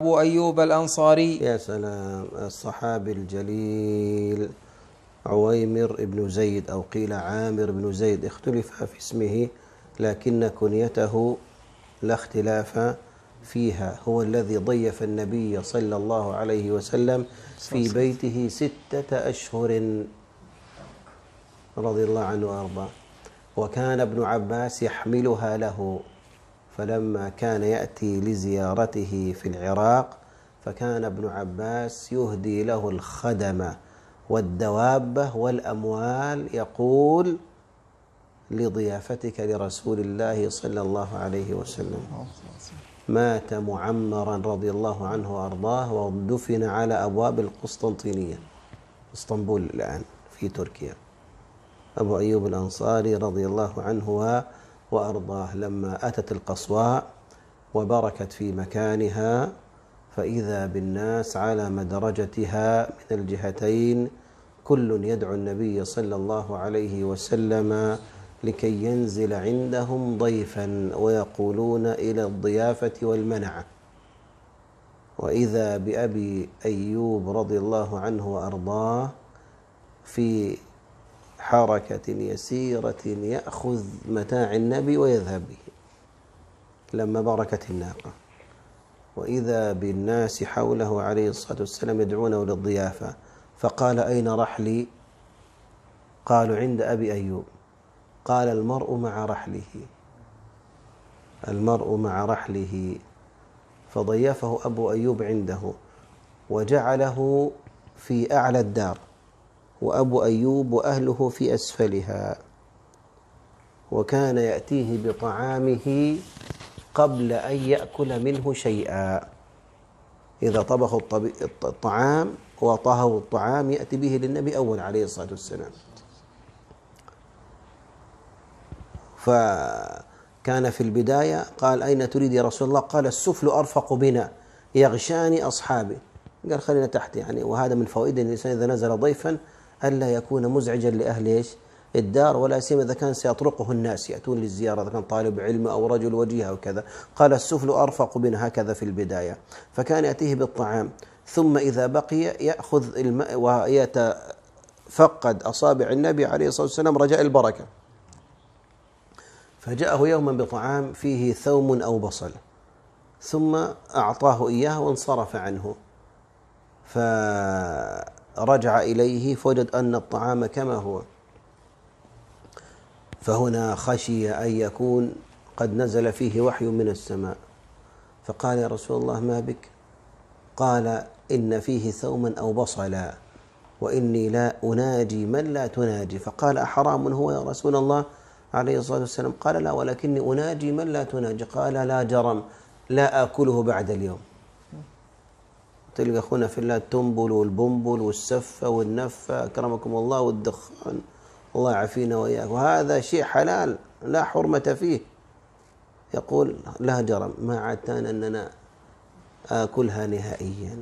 أبو أيوب الأنصاري. يا سلام الصحابي الجليل عويمر بن زيد أو قيل عامر بن زيد اختلف في اسمه لكن كنيته لا اختلاف فيها. هو الذي ضيف النبي صلى الله عليه وسلم في بيته ستة أشهر رضي الله عنه وأرضاه. وكان ابن عباس يحملها له. فلما كان يأتي لزيارته في العراق فكان ابن عباس يهدي له الخدم والدوابة والأموال يقول لضيافتك لرسول الله صلى الله عليه وسلم. مات معمرا رضي الله عنه وأرضاه ودفن على أبواب القسطنطينية إسطنبول الآن في تركيا. أبو أيوب الأنصاري رضي الله عنه وأرضاه لما أتت القصواء وبركت في مكانها فإذا بالناس على مدرجتها من الجهتين كل يدعو النبي صلى الله عليه وسلم لكي ينزل عندهم ضيفا ويقولون إلى الضيافة والمنعة وإذا بأبي أيوب رضي الله عنه وأرضاه في حركة يسيرة يأخذ متاع النبي ويذهب به لما بركت الناقة. وإذا بالناس حوله عليه الصلاة والسلام يدعونه للضيافة فقال أين رحلي؟ قالوا عند أبي أيوب. قال المرء مع رحله. المرء مع رحله. فضيفه أبو أيوب عنده وجعله في أعلى الدار. وأبو أيوب وأهله في أسفلها وكان يأتيه بطعامه قبل أن يأكل منه شيئا. إذا طبخوا الطعام وطهوا الطعام يأتي به للنبي أول عليه الصلاة والسلام. فكان في البداية قال أين تريد يا رسول الله؟ قال السفل أرفق بنا يغشاني أصحابي. قال خلينا تحت يعني. وهذا من فوائد الإنسان إذا نزل ضيفا ألا يكون مزعجا لأهل إيش؟ الدار ولا سيما إذا كان سيطرقه الناس يأتون للزيارة إذا كان طالب علم أو رجل وجيه أو كذا. قال السفل أرفق بنا هكذا في البداية. فكان يأتيه بالطعام ثم إذا بقي يأخذ الماء ويتفقد أصابع النبي عليه الصلاة والسلام رجاء البركة. فجاءه يوما بطعام فيه ثوم أو بصل ثم أعطاه إياه وانصرف عنه. فرجع إليه فوجد أن الطعام كما هو. فهنا خشي أن يكون قد نزل فيه وحي من السماء. فقال يا رسول الله ما بك؟ قال إن فيه ثوما أو بصلا وإني لا أناجي من لا تناجي. فقال أحرام هو يا رسول الله؟ عليه الصلاة والسلام. قال لا ولكني أناجي من لا تناجي. قال لا جرم لا آكله بعد اليوم. تلقى أخونا في الله التنبل والبنبل والسفة والنفة. أكرمكم الله والدخان. الله يعافينا وإياك وهذا شيء حلال لا حرمة فيه. يقول لا جرم. ما عدتنا أننا آكلها نهائيا.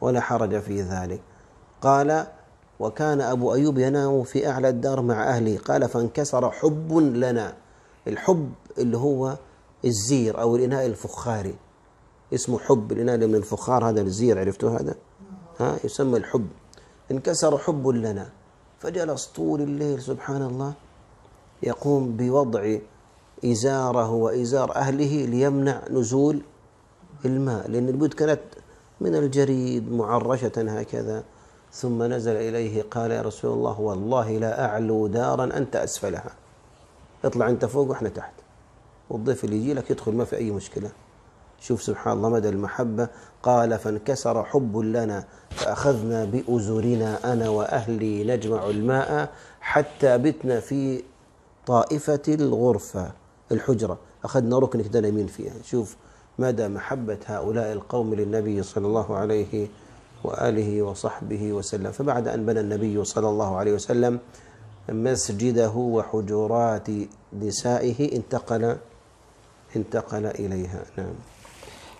ولا حرج في ذلك. قال وكان أبو أيوب ينام في أعلى الدار مع أهله. قال فانكسر حب لنا. الحب اللي هو الزير أو الإناء الفخاري. اسمه حب الإناء من الفخار هذا الزير عرفتوا هذا؟ ها يسمى الحب. انكسر حب لنا فجلس طول الليل سبحان الله يقوم بوضع إزاره وإزار أهله ليمنع نزول الماء لأن البيوت كانت من الجريد معرشة هكذا. ثم نزل إليه قال يا رسول الله والله لا أعلو دارا أنت أسفلها. اطلع أنت فوق وإحنا تحت. والضيف اللي يجي لك يدخل ما في أي مشكلة. شوف سبحان الله مدى المحبة. قال فانكسر حب لنا فأخذنا بأزرنا أنا وأهلي نجمع الماء حتى بتنا في طائفة الغرفة الحجرة. أخذنا ركن كده يمين فيها. شوف مدى محبة هؤلاء القوم للنبي صلى الله عليه وآله وصحبه وسلم. فبعد أن بنى النبي صلى الله عليه وسلم مسجده وحجرات نسائه انتقل انتقل إليها. نعم.